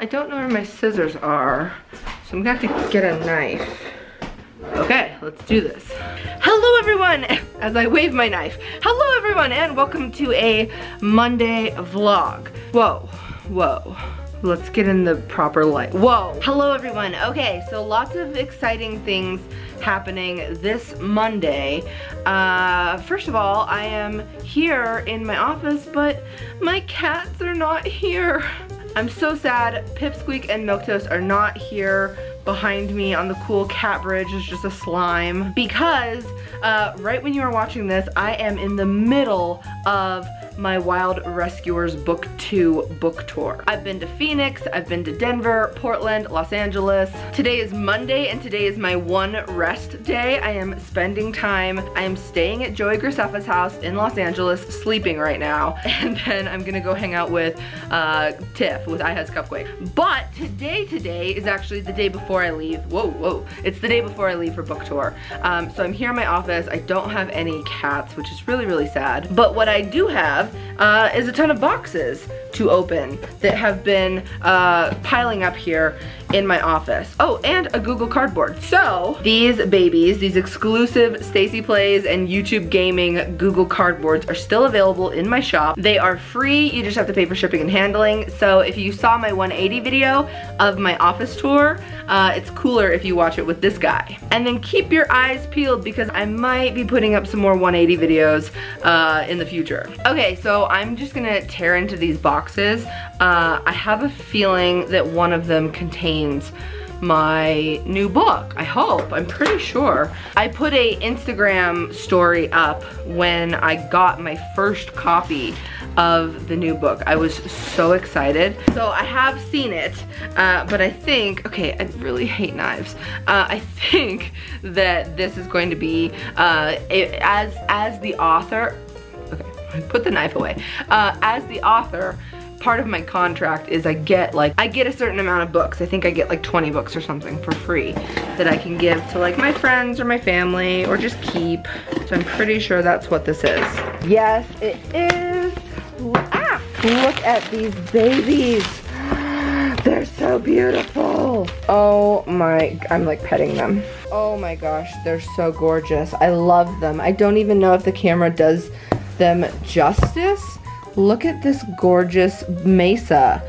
I don't know where my scissors are, so I'm gonna have to get a knife. Okay, let's do this. Hello everyone, as I wave my knife. Hello everyone, and welcome to a Monday vlog. Whoa, whoa. Let's get in the proper light. Whoa. Hello everyone. Okay, so lots of exciting things happening this Monday. Uh, first of all, I am here in my office, but my cats are not here. I'm so sad. Pipsqueak and Milquetoast are not here behind me on the cool cat bridge is just a slime because uh, right when you are watching this, I am in the middle of my Wild Rescuers Book 2 book tour. I've been to Phoenix, I've been to Denver, Portland, Los Angeles. Today is Monday and today is my one rest day. I am spending time, I am staying at Joey Graceffa's house in Los Angeles, sleeping right now, and then I'm gonna go hang out with uh, Tiff with I Has Cupquake. But today, today is actually the day before I leave. Whoa, whoa. It's the day before I leave for book tour. Um, so I'm here in my office. I don't have any cats, which is really, really sad. But what I do have uh, is a ton of boxes to open that have been uh, piling up here in my office. Oh, and a Google Cardboard. So these babies, these exclusive Stacy Plays and YouTube Gaming Google Cardboards are still available in my shop. They are free, you just have to pay for shipping and handling. So if you saw my 180 video of my office tour, uh, it's cooler if you watch it with this guy. And then keep your eyes peeled because I might be putting up some more 180 videos uh, in the future. Okay, so I'm just gonna tear into these boxes. Uh, I have a feeling that one of them contains my new book, I hope, I'm pretty sure. I put a Instagram story up when I got my first copy of the new book. I was so excited. So I have seen it, uh, but I think, okay, I really hate knives. Uh, I think that this is going to be, uh, it, as, as the author, okay, put the knife away. Uh, as the author, part of my contract is I get like, I get a certain amount of books. I think I get like 20 books or something for free that I can give to like my friends or my family or just keep. So I'm pretty sure that's what this is. Yes, it is. Ah, look at these babies. They're so beautiful. Oh my, I'm like petting them. Oh my gosh, they're so gorgeous. I love them. I don't even know if the camera does them justice Look at this gorgeous mesa.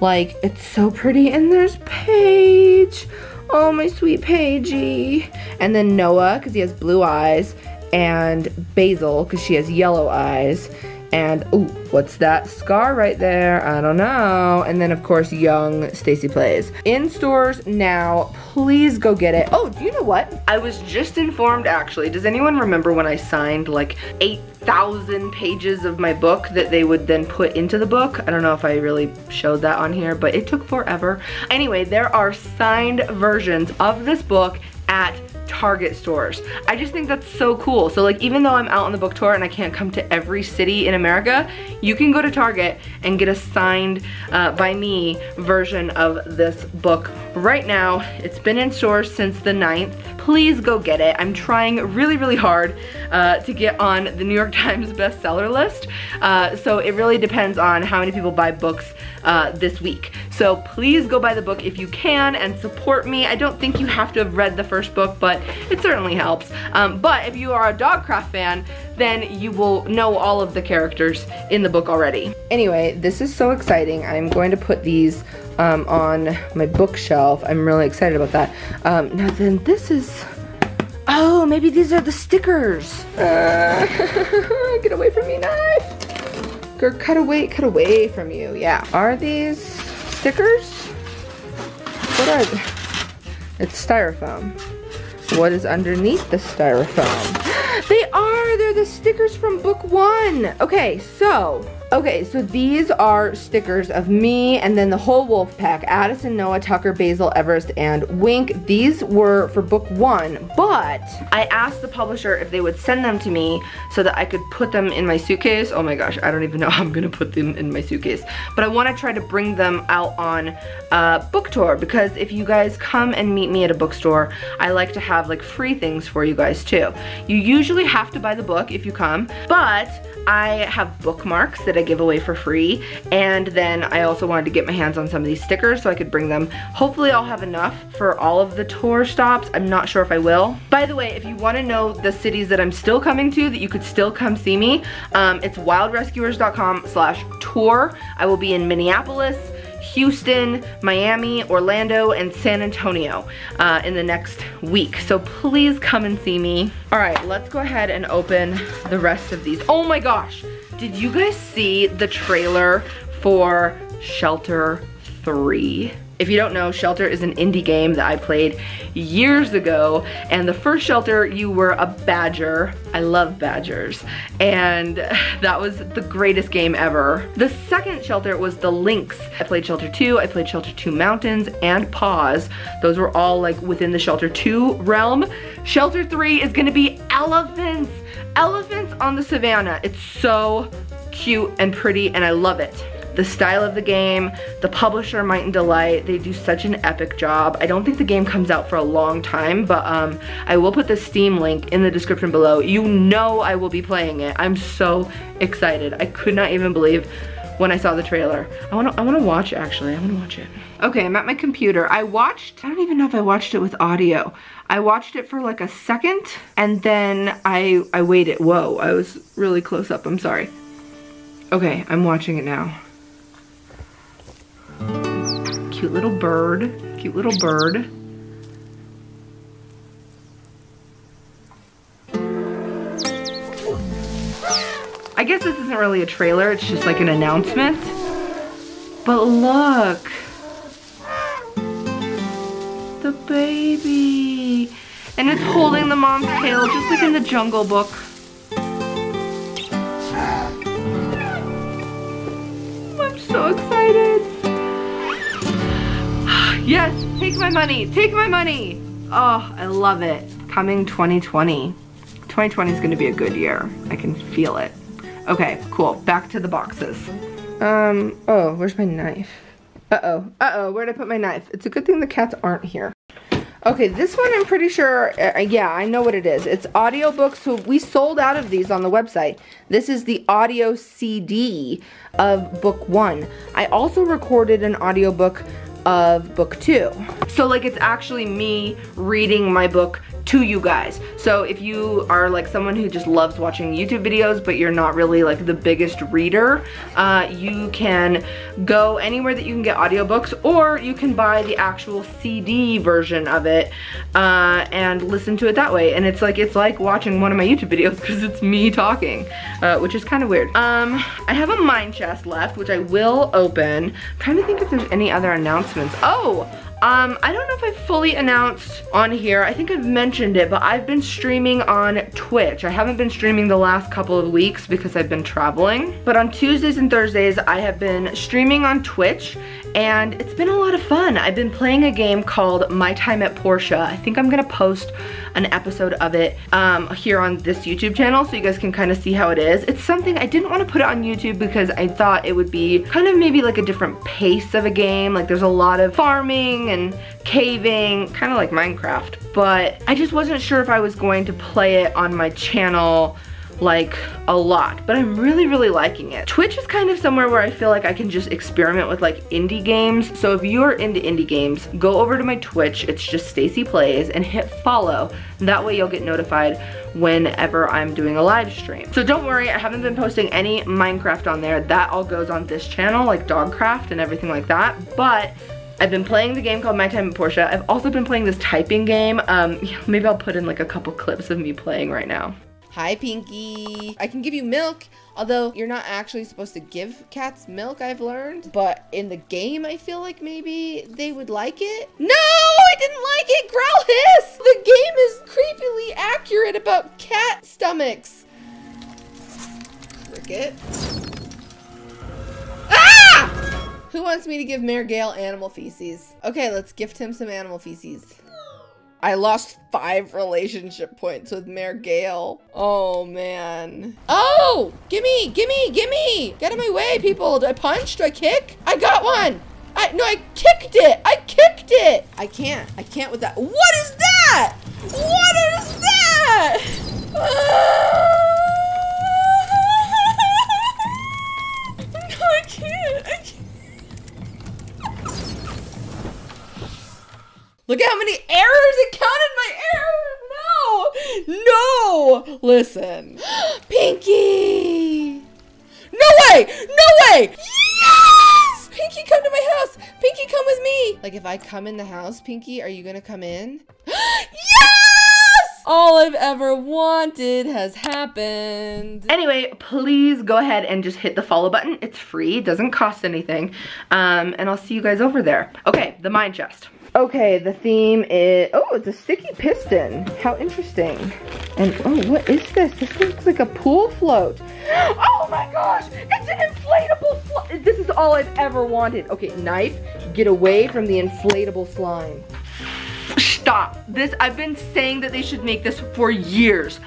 Like, it's so pretty. And there's Paige. Oh, my sweet Paigey. And then Noah, because he has blue eyes. And Basil, because she has yellow eyes. And, ooh, what's that scar right there? I don't know. And then, of course, young Stacy Plays. In stores now. Please go get it. Oh, do you know what? I was just informed, actually. Does anyone remember when I signed, like, 8,000 pages of my book that they would then put into the book? I don't know if I really showed that on here, but it took forever. Anyway, there are signed versions of this book at Target stores. I just think that's so cool. So like even though I'm out on the book tour and I can't come to every city in America, you can go to Target and get a signed uh, by me version of this book right now. It's been in stores since the 9th. Please go get it. I'm trying really, really hard uh, to get on the New York Times bestseller list. Uh, so it really depends on how many people buy books uh, this week. So please go buy the book if you can and support me. I don't think you have to have read the first book, but it certainly helps. Um, but if you are a Dogcraft fan, then you will know all of the characters in the book already. Anyway, this is so exciting. I'm going to put these um, on my bookshelf. I'm really excited about that. Um, now then, this is, oh, maybe these are the stickers. Uh, get away from me, knife. Girl, cut away, cut away from you. Yeah, are these stickers? What are they? It's styrofoam. What is underneath the styrofoam? They are! They're the stickers from book one. Okay, so Okay, so these are stickers of me and then the whole wolf pack. Addison, Noah, Tucker, Basil, Everest, and Wink. These were for book one, but I asked the publisher if they would send them to me so that I could put them in my suitcase. Oh my gosh, I don't even know how I'm gonna put them in my suitcase. But I wanna try to bring them out on a book tour because if you guys come and meet me at a bookstore, I like to have like free things for you guys too. You usually have to buy the book if you come, but I have bookmarks that I give away for free. And then I also wanted to get my hands on some of these stickers so I could bring them. Hopefully I'll have enough for all of the tour stops. I'm not sure if I will. By the way, if you wanna know the cities that I'm still coming to, that you could still come see me, um, it's wildrescuers.com slash tour. I will be in Minneapolis, Houston, Miami, Orlando, and San Antonio uh, in the next week. So please come and see me. All right, let's go ahead and open the rest of these. Oh my gosh, did you guys see the trailer for Shelter 3? If you don't know, Shelter is an indie game that I played years ago. And the first Shelter, you were a badger. I love badgers. And that was the greatest game ever. The second Shelter was the Lynx. I played Shelter 2, I played Shelter 2 Mountains and Paws. Those were all like within the Shelter 2 realm. Shelter 3 is gonna be elephants. Elephants on the savannah. It's so cute and pretty and I love it the style of the game, the publisher Might and Delight, they do such an epic job. I don't think the game comes out for a long time, but um, I will put the Steam link in the description below. You know I will be playing it. I'm so excited. I could not even believe when I saw the trailer. I wanna, I wanna watch actually, I wanna watch it. Okay, I'm at my computer. I watched, I don't even know if I watched it with audio. I watched it for like a second and then I, I waited. Whoa, I was really close up, I'm sorry. Okay, I'm watching it now. Cute little bird. Cute little bird. I guess this isn't really a trailer, it's just like an announcement. But look. The baby. And it's holding the mom's tail just like in the Jungle Book. I'm so excited. Yes, take my money, take my money. Oh, I love it. Coming 2020. 2020 is gonna be a good year. I can feel it. Okay, cool, back to the boxes. Um, oh, where's my knife? Uh-oh, uh-oh, where'd I put my knife? It's a good thing the cats aren't here. Okay, this one I'm pretty sure, uh, yeah, I know what it is. It's audiobooks, so we sold out of these on the website. This is the audio CD of book one. I also recorded an audiobook of book two. So like it's actually me reading my book to you guys. So if you are like someone who just loves watching YouTube videos but you're not really like the biggest reader, uh, you can go anywhere that you can get audiobooks or you can buy the actual CD version of it uh, and listen to it that way. And it's like it's like watching one of my YouTube videos because it's me talking, uh, which is kind of weird. Um, I have a mine chest left, which I will open. I'm trying to think if there's any other announcements. Oh, um, I don't know if I've fully announced on here. I think I've mentioned it, but I've been streaming on Twitch. I haven't been streaming the last couple of weeks because I've been traveling. But on Tuesdays and Thursdays, I have been streaming on Twitch and it's been a lot of fun. I've been playing a game called My Time at Portia. I think I'm gonna post an episode of it um, here on this YouTube channel so you guys can kind of see how it is. It's something, I didn't want to put it on YouTube because I thought it would be kind of maybe like a different pace of a game. Like there's a lot of farming and caving, kind of like Minecraft. But I just wasn't sure if I was going to play it on my channel like a lot, but I'm really, really liking it. Twitch is kind of somewhere where I feel like I can just experiment with like indie games. So if you're into indie games, go over to my Twitch, it's just Stacy Plays, and hit follow. That way you'll get notified whenever I'm doing a live stream. So don't worry, I haven't been posting any Minecraft on there. That all goes on this channel, like Dogcraft and everything like that. But I've been playing the game called My Time at Portia. I've also been playing this typing game. Um, maybe I'll put in like a couple clips of me playing right now. Hi, Pinky. I can give you milk, although you're not actually supposed to give cats milk, I've learned. But in the game, I feel like maybe they would like it. No, I didn't like it, Growl hiss. The game is creepily accurate about cat stomachs. Cricket. Who wants me to give Mayor Gale animal feces? Okay, let's gift him some animal feces. I lost five relationship points with Mayor Gale. Oh, man. Oh, gimme, gimme, gimme. Get out of my way, people. Do I punch? Do I kick? I got one. I, no, I kicked it. I kicked it. I can't. I can't with that. What is that? What is that? Ah! Look at how many errors it counted my error. No, no. Listen, Pinky. No way, no way. Yes! Pinky, come to my house. Pinky, come with me. Like if I come in the house, Pinky, are you gonna come in? yes! All I've ever wanted has happened. Anyway, please go ahead and just hit the follow button. It's free, it doesn't cost anything. Um, and I'll see you guys over there. Okay, the mine chest. Okay, the theme is, oh, it's a sticky piston. How interesting. And, oh, what is this? This looks like a pool float. Oh my gosh, it's an inflatable float. This is all I've ever wanted. Okay, knife, get away from the inflatable slime. Stop. This, I've been saying that they should make this for years.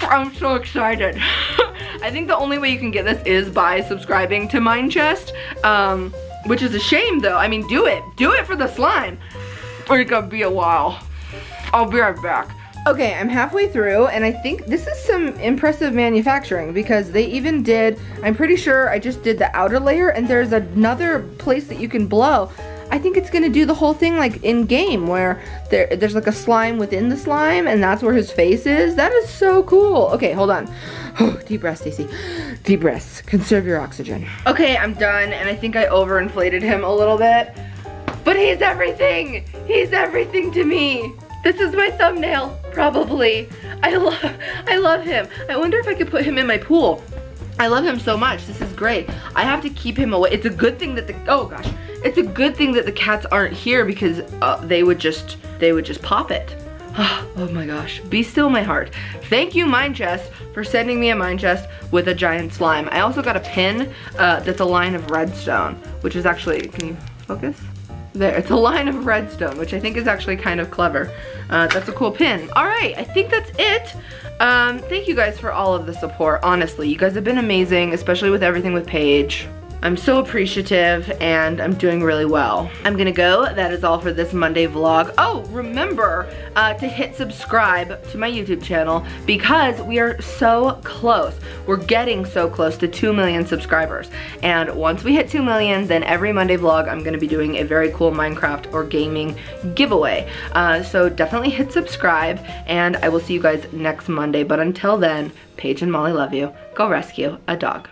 I'm so excited. I think the only way you can get this is by subscribing to Mine Chest, um, which is a shame though. I mean, do it. Do it for the slime. Or it's gonna be a while. I'll be right back. Okay, I'm halfway through and I think this is some impressive manufacturing because they even did, I'm pretty sure I just did the outer layer and there's another place that you can blow. I think it's gonna do the whole thing like in game where there, there's like a slime within the slime and that's where his face is. That is so cool. Okay, hold on. Oh, deep breath, Stacy. Deep breaths. Conserve your oxygen. Okay, I'm done and I think I overinflated him a little bit. But he's everything! He's everything to me! This is my thumbnail, probably. I love, I love him. I wonder if I could put him in my pool. I love him so much. This is great. I have to keep him away. It's a good thing that the, oh gosh. It's a good thing that the cats aren't here because uh, they would just, they would just pop it. Oh my gosh, be still my heart. Thank you Mine Chest for sending me a mine chest with a giant slime. I also got a pin uh, that's a line of redstone, which is actually, can you focus? There, it's a line of redstone, which I think is actually kind of clever. Uh, that's a cool pin. All right, I think that's it. Um, thank you guys for all of the support, honestly. You guys have been amazing, especially with everything with Paige. I'm so appreciative and I'm doing really well. I'm gonna go. That is all for this Monday vlog. Oh, remember uh, to hit subscribe to my YouTube channel because we are so close. We're getting so close to 2 million subscribers. And once we hit 2 million, then every Monday vlog, I'm gonna be doing a very cool Minecraft or gaming giveaway. Uh, so definitely hit subscribe and I will see you guys next Monday. But until then, Paige and Molly love you. Go rescue a dog.